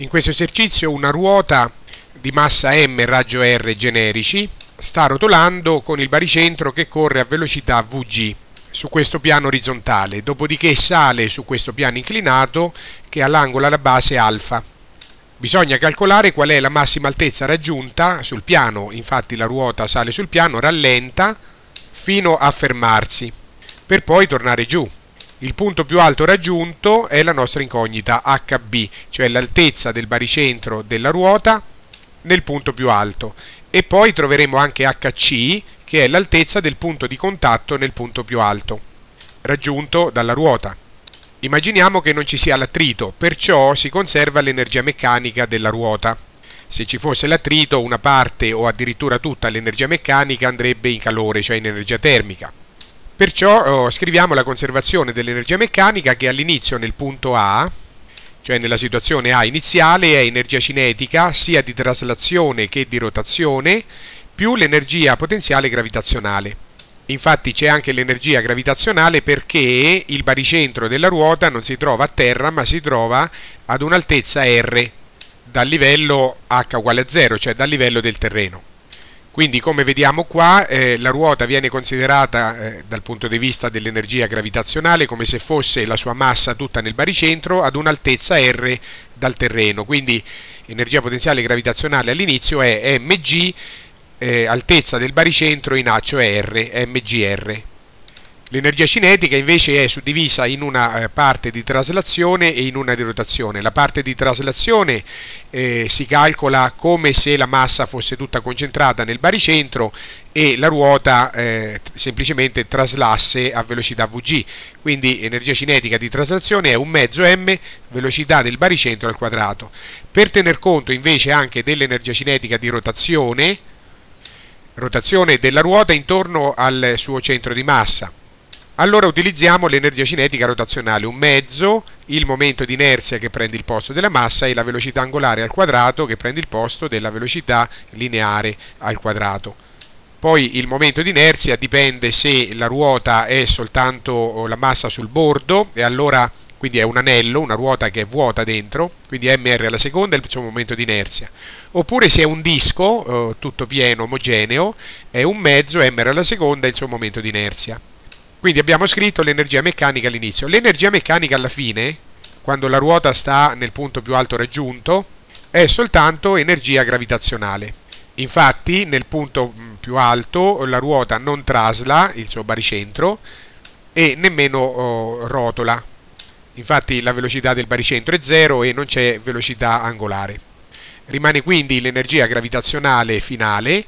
In questo esercizio una ruota di massa m raggio r generici sta rotolando con il baricentro che corre a velocità vg su questo piano orizzontale, dopodiché sale su questo piano inclinato che ha l'angolo alla base alfa. Bisogna calcolare qual è la massima altezza raggiunta sul piano, infatti la ruota sale sul piano, rallenta fino a fermarsi, per poi tornare giù. Il punto più alto raggiunto è la nostra incognita HB, cioè l'altezza del baricentro della ruota nel punto più alto. E poi troveremo anche HC, che è l'altezza del punto di contatto nel punto più alto, raggiunto dalla ruota. Immaginiamo che non ci sia l'attrito, perciò si conserva l'energia meccanica della ruota. Se ci fosse l'attrito, una parte o addirittura tutta l'energia meccanica andrebbe in calore, cioè in energia termica. Perciò oh, scriviamo la conservazione dell'energia meccanica che all'inizio nel punto A, cioè nella situazione A iniziale, è energia cinetica sia di traslazione che di rotazione, più l'energia potenziale gravitazionale. Infatti c'è anche l'energia gravitazionale perché il baricentro della ruota non si trova a terra ma si trova ad un'altezza R dal livello H uguale a 0, cioè dal livello del terreno. Quindi come vediamo qua eh, la ruota viene considerata eh, dal punto di vista dell'energia gravitazionale come se fosse la sua massa tutta nel baricentro ad un'altezza R dal terreno, quindi energia potenziale gravitazionale all'inizio è mg eh, altezza del baricentro in A, cioè R, mgr. L'energia cinetica invece è suddivisa in una eh, parte di traslazione e in una di rotazione. La parte di traslazione eh, si calcola come se la massa fosse tutta concentrata nel baricentro e la ruota eh, semplicemente traslasse a velocità Vg. Quindi energia cinetica di traslazione è un mezzo m velocità del baricentro al quadrato. Per tener conto invece anche dell'energia cinetica di rotazione, rotazione della ruota intorno al suo centro di massa, allora utilizziamo l'energia cinetica rotazionale, un mezzo, il momento di inerzia che prende il posto della massa e la velocità angolare al quadrato che prende il posto della velocità lineare al quadrato. Poi il momento di inerzia dipende se la ruota è soltanto la massa sul bordo e allora quindi è un anello, una ruota che è vuota dentro, quindi mr alla seconda è il suo momento di inerzia. Oppure se è un disco eh, tutto pieno, omogeneo, è un mezzo, mr alla seconda è il suo momento di inerzia. Quindi abbiamo scritto l'energia meccanica all'inizio. L'energia meccanica alla fine, quando la ruota sta nel punto più alto raggiunto, è soltanto energia gravitazionale. Infatti nel punto mm, più alto la ruota non trasla il suo baricentro e nemmeno oh, rotola. Infatti la velocità del baricentro è zero e non c'è velocità angolare. Rimane quindi l'energia gravitazionale finale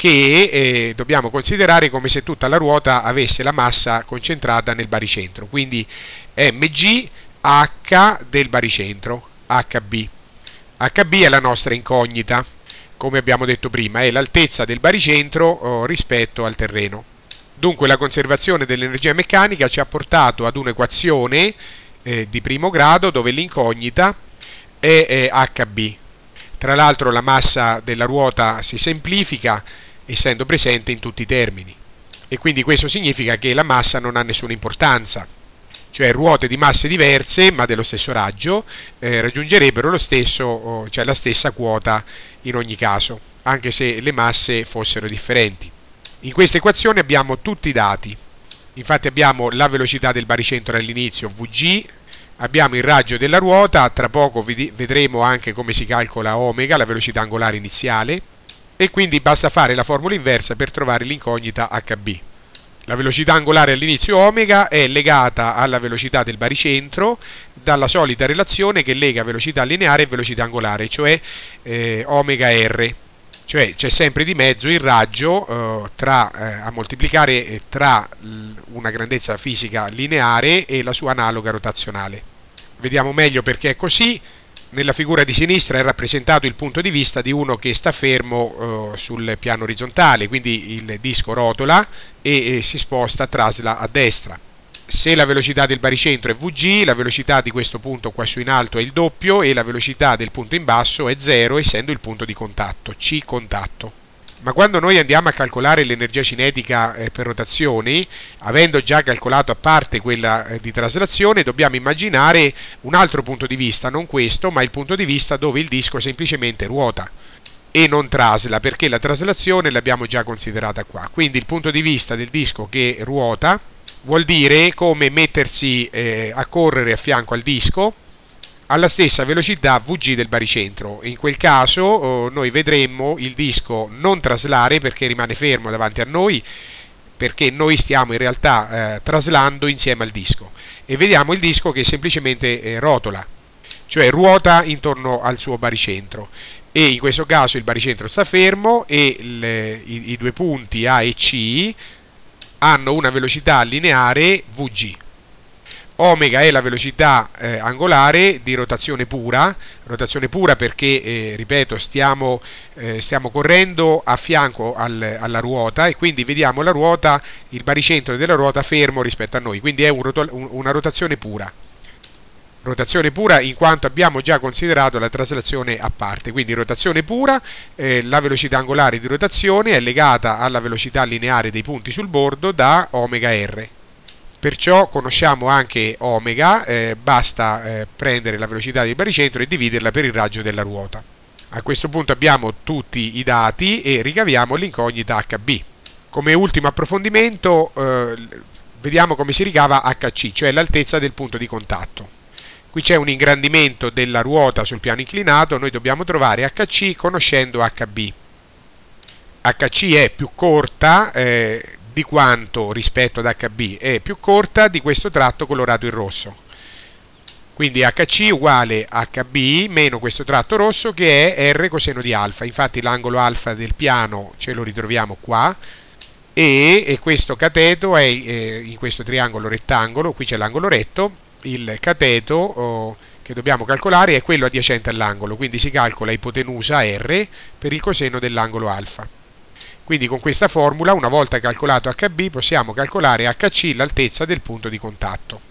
che eh, dobbiamo considerare come se tutta la ruota avesse la massa concentrata nel baricentro, quindi mg h del baricentro, hb. hb è la nostra incognita, come abbiamo detto prima, è l'altezza del baricentro oh, rispetto al terreno. Dunque la conservazione dell'energia meccanica ci ha portato ad un'equazione eh, di primo grado dove l'incognita è, è hb. Tra l'altro la massa della ruota si semplifica essendo presente in tutti i termini. E quindi questo significa che la massa non ha nessuna importanza, cioè ruote di masse diverse ma dello stesso raggio eh, raggiungerebbero stesso, cioè la stessa quota in ogni caso, anche se le masse fossero differenti. In questa equazione abbiamo tutti i dati, infatti abbiamo la velocità del baricentro all'inizio Vg, abbiamo il raggio della ruota, tra poco vedremo anche come si calcola omega, la velocità angolare iniziale, e quindi basta fare la formula inversa per trovare l'incognita HB. La velocità angolare all'inizio omega è legata alla velocità del baricentro dalla solita relazione che lega velocità lineare e velocità angolare, cioè eh, omega R. Cioè c'è sempre di mezzo il raggio eh, tra, eh, a moltiplicare eh, tra una grandezza fisica lineare e la sua analoga rotazionale. Vediamo meglio perché è così nella figura di sinistra è rappresentato il punto di vista di uno che sta fermo eh, sul piano orizzontale, quindi il disco rotola e, e si sposta, trasla a destra. Se la velocità del baricentro è Vg, la velocità di questo punto qua su in alto è il doppio e la velocità del punto in basso è 0 essendo il punto di contatto, C contatto. Ma quando noi andiamo a calcolare l'energia cinetica eh, per rotazioni, avendo già calcolato a parte quella eh, di traslazione, dobbiamo immaginare un altro punto di vista, non questo, ma il punto di vista dove il disco semplicemente ruota e non trasla, perché la traslazione l'abbiamo già considerata qua. Quindi il punto di vista del disco che ruota vuol dire come mettersi eh, a correre a fianco al disco alla stessa velocità VG del baricentro. In quel caso oh, noi vedremmo il disco non traslare perché rimane fermo davanti a noi, perché noi stiamo in realtà eh, traslando insieme al disco. E vediamo il disco che semplicemente eh, rotola, cioè ruota intorno al suo baricentro. E in questo caso il baricentro sta fermo e le, i, i due punti A e C hanno una velocità lineare VG omega è la velocità eh, angolare di rotazione pura, rotazione pura perché, eh, ripeto, stiamo, eh, stiamo, correndo a fianco al, alla ruota e quindi vediamo la ruota, il baricentro della ruota fermo rispetto a noi, quindi è un roto una rotazione pura. Rotazione pura in quanto abbiamo già considerato la traslazione a parte, quindi rotazione pura, eh, la velocità angolare di rotazione è legata alla velocità lineare dei punti sul bordo da omega r perciò conosciamo anche omega, eh, basta eh, prendere la velocità del baricentro e dividerla per il raggio della ruota. A questo punto abbiamo tutti i dati e ricaviamo l'incognita HB. Come ultimo approfondimento eh, vediamo come si ricava HC, cioè l'altezza del punto di contatto. Qui c'è un ingrandimento della ruota sul piano inclinato, noi dobbiamo trovare HC conoscendo HB. HC è più corta, eh, di quanto rispetto ad HB è più corta di questo tratto colorato in rosso. Quindi HC uguale HB meno questo tratto rosso che è R coseno di alfa. Infatti l'angolo alfa del piano ce lo ritroviamo qua e, e questo cateto è eh, in questo triangolo rettangolo, qui c'è l'angolo retto, il cateto oh, che dobbiamo calcolare è quello adiacente all'angolo, quindi si calcola ipotenusa R per il coseno dell'angolo alfa. Quindi con questa formula, una volta calcolato HB, possiamo calcolare HC l'altezza del punto di contatto.